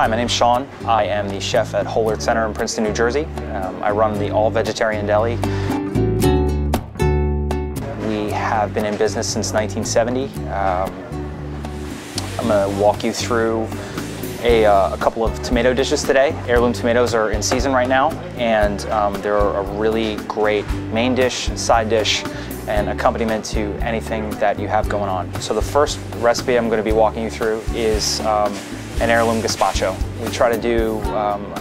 Hi, my name's Sean. I am the chef at Whole Center in Princeton, New Jersey. Um, I run the all-vegetarian deli. We have been in business since 1970. Um, I'm going to walk you through a, uh, a, couple of tomato dishes today. Heirloom tomatoes are in season right now, and um, they're a really great main dish, side dish, and accompaniment to anything that you have going on. So the first recipe I'm going to be walking you through is um, an heirloom gazpacho. We try to do um,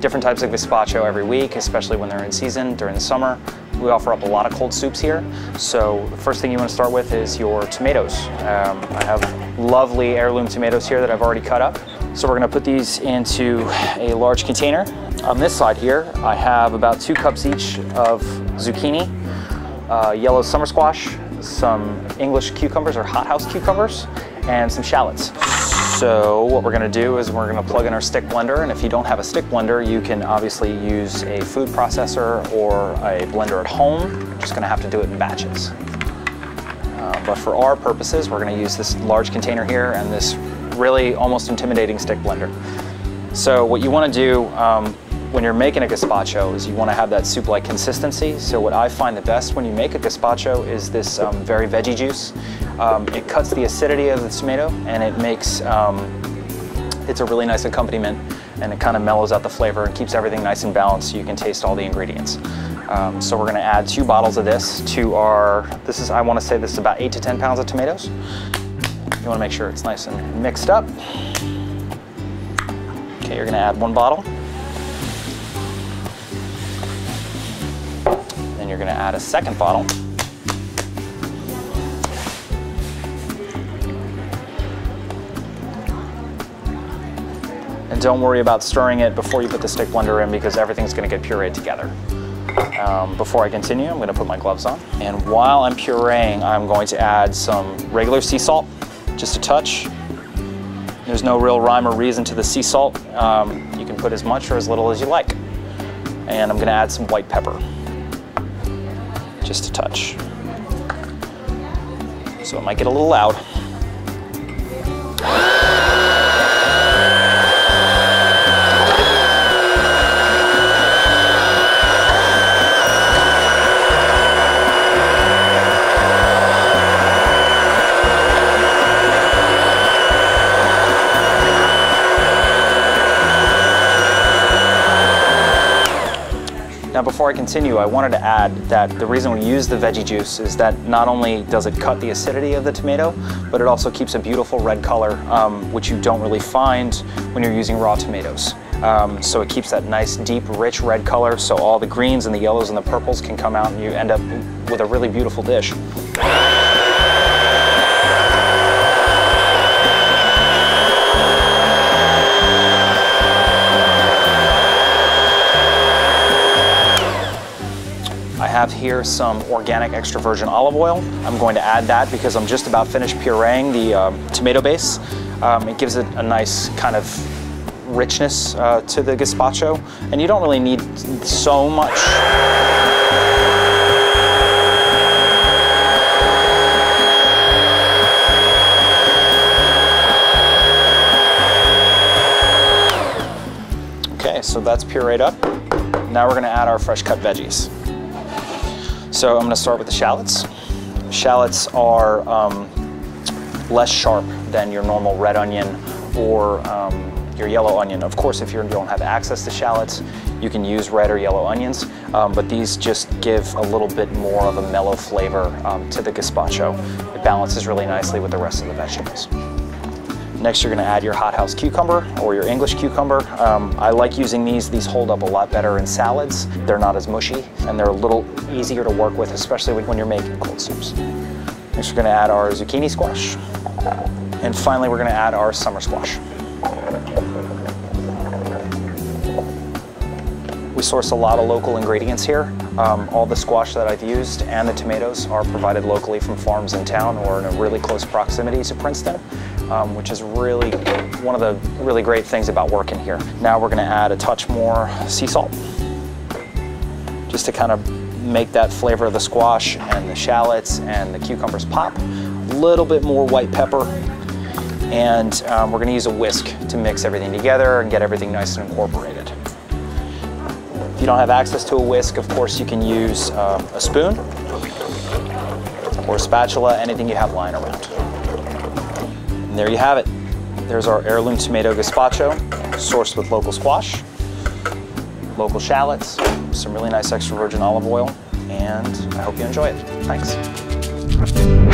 different types of gazpacho every week, especially when they're in season during the summer. We offer up a lot of cold soups here. So the first thing you want to start with is your tomatoes. Um, I have lovely heirloom tomatoes here that I've already cut up. So we're going to put these into a large container. On this side here, I have about two cups each of zucchini, uh, yellow summer squash, some English cucumbers or hothouse cucumbers, and some shallots. So what we're gonna do is we're gonna plug in our stick blender, and if you don't have a stick blender, you can obviously use a food processor or a blender at home. You're just gonna have to do it in batches. Uh, but for our purposes, we're gonna use this large container here and this really almost intimidating stick blender. So what you wanna do um, when you're making a gazpacho is you want to have that soup-like consistency. So what I find the best when you make a gazpacho is this um, very veggie juice. Um, it cuts the acidity of the tomato and it makes, um, it's a really nice accompaniment and it kind of mellows out the flavor and keeps everything nice and balanced so you can taste all the ingredients. Um, so we're going to add two bottles of this to our, this is, I want to say this is about 8 to 10 pounds of tomatoes. You want to make sure it's nice and mixed up. Okay, you're going to add one bottle. Then you're going to add a second bottle. And don't worry about stirring it before you put the stick blender in because everything's going to get pureed together. Um, before I continue, I'm going to put my gloves on. And while I'm pureeing, I'm going to add some regular sea salt, just a touch. There's no real rhyme or reason to the sea salt. Um, you can put as much or as little as you like. And I'm going to add some white pepper just a touch. So it might get a little loud. Now before I continue, I wanted to add that the reason we use the veggie juice is that not only does it cut the acidity of the tomato, but it also keeps a beautiful red color, um, which you don't really find when you're using raw tomatoes. Um, so it keeps that nice, deep, rich red color, so all the greens and the yellows and the purples can come out and you end up with a really beautiful dish. Here some organic extra virgin olive oil. I'm going to add that because I'm just about finished pureeing the um, tomato base. Um, it gives it a nice kind of richness uh, to the gazpacho, and you don't really need so much. Okay, so that's pureed up. Now we're gonna add our fresh cut veggies. So I'm gonna start with the shallots. Shallots are um, less sharp than your normal red onion or um, your yellow onion. Of course, if you don't have access to shallots, you can use red or yellow onions, um, but these just give a little bit more of a mellow flavor um, to the gazpacho. It balances really nicely with the rest of the vegetables. Next, you're gonna add your hothouse cucumber or your English cucumber. Um, I like using these. These hold up a lot better in salads. They're not as mushy and they're a little easier to work with, especially when you're making cold soups. Next, we're gonna add our zucchini squash. And finally, we're gonna add our summer squash. We source a lot of local ingredients here. Um, all the squash that I've used and the tomatoes are provided locally from farms in town or in a really close proximity to Princeton um, which is really one of the really great things about working here. Now we're gonna add a touch more sea salt, just to kind of make that flavor of the squash and the shallots and the cucumbers pop. A little bit more white pepper, And um, we're gonna use a whisk to mix everything together and get everything nice and incorporated. If you don't have access to a whisk, of course, you can use uh, a spoon or a spatula, anything you have lying around. And there you have it. There's our heirloom tomato gazpacho, sourced with local squash, local shallots, some really nice extra virgin olive oil, and I hope you enjoy it. Thanks.